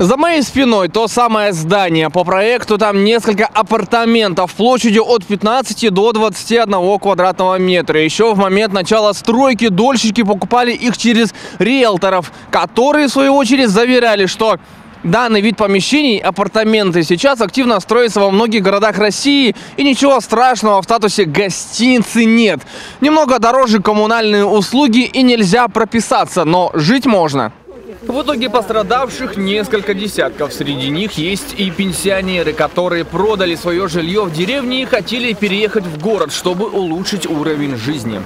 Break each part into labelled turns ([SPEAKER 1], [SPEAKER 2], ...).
[SPEAKER 1] За моей спиной то самое здание. По проекту там несколько апартаментов площадью от 15 до 21 квадратного метра. Еще в момент начала стройки дольщики покупали их через риэлторов, которые в свою очередь заверяли, что Данный вид помещений, апартаменты, сейчас активно строятся во многих городах России, и ничего страшного в статусе гостиницы нет. Немного дороже коммунальные услуги и нельзя прописаться, но жить можно. В итоге пострадавших несколько десятков. Среди них есть и пенсионеры, которые продали свое жилье в деревне и хотели переехать в город, чтобы улучшить уровень жизни.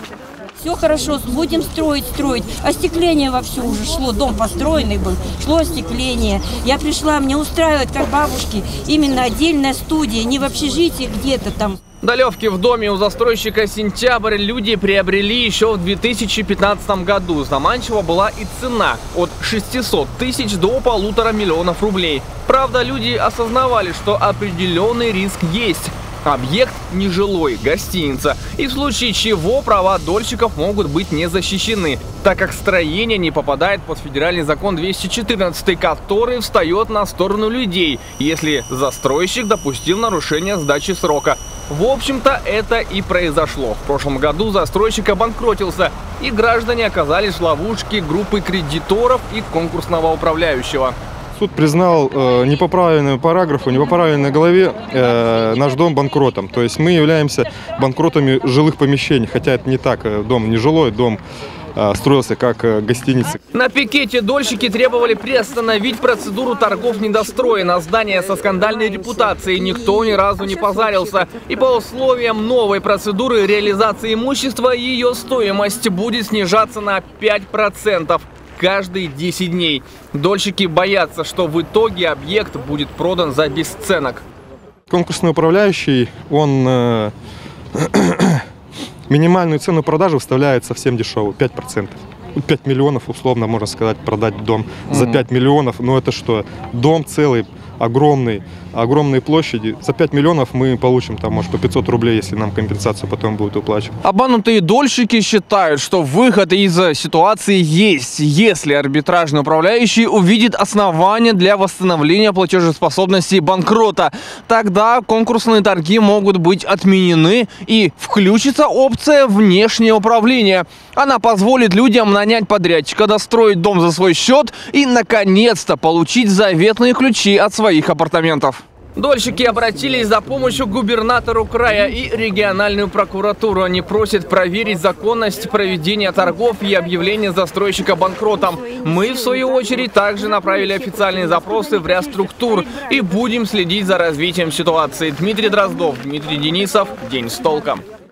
[SPEAKER 2] Все хорошо, будем строить, строить. Остекление вовсю уже шло, дом построенный был, шло остекление. Я пришла, мне устраивает, как бабушки, именно отдельная студия, не в общежитии где-то там.
[SPEAKER 1] Долевки в доме у застройщика «Сентябрь» люди приобрели еще в 2015 году. Заманчива была и цена от 600 тысяч до полутора миллионов рублей. Правда, люди осознавали, что определенный риск есть. Объект нежилой, гостиница. И в случае чего права дольщиков могут быть не защищены, так как строение не попадает под федеральный закон 214, который встает на сторону людей, если застройщик допустил нарушение сдачи срока. В общем-то, это и произошло. В прошлом году застройщик обанкротился, и граждане оказались в ловушке группы кредиторов и конкурсного управляющего.
[SPEAKER 3] Суд признал э, не по правильному параграфу, не по правильной главе э, наш дом банкротом. То есть мы являемся банкротами жилых помещений, хотя это не так. Э, дом не жилой, дом э, строился как э, гостиница.
[SPEAKER 1] На пикете дольщики требовали приостановить процедуру торгов недостроя на здание со скандальной репутацией. Никто ни разу не позарился. И по условиям новой процедуры реализации имущества ее стоимость будет снижаться на 5% каждые 10 дней. Дольщики боятся, что в итоге объект будет продан за бесценок.
[SPEAKER 3] Конкурсный управляющий, он э, минимальную цену продажи выставляет совсем дешевую, 5%. 5 миллионов, условно, можно сказать, продать дом за 5 миллионов. Но это что? Дом целый, огромный, огромные площади. За 5 миллионов мы получим там, может, по 500 рублей, если нам компенсацию потом будет уплачивать.
[SPEAKER 1] Обманутые дольщики считают, что выход из ситуации есть, если арбитражный управляющий увидит основания для восстановления платежеспособности банкрота. Тогда конкурсные торги могут быть отменены и включится опция внешнее управление. Она позволит людям нанять подрядчика, достроить дом за свой счет и, наконец-то, получить заветные ключи от своих апартаментов. Дольщики обратились за помощью губернатору края и региональную прокуратуру. Они просят проверить законность проведения торгов и объявления застройщика банкротом. Мы, в свою очередь, также направили официальные запросы в ряд структур и будем следить за развитием ситуации. Дмитрий Дроздов, Дмитрий Денисов. День с толком.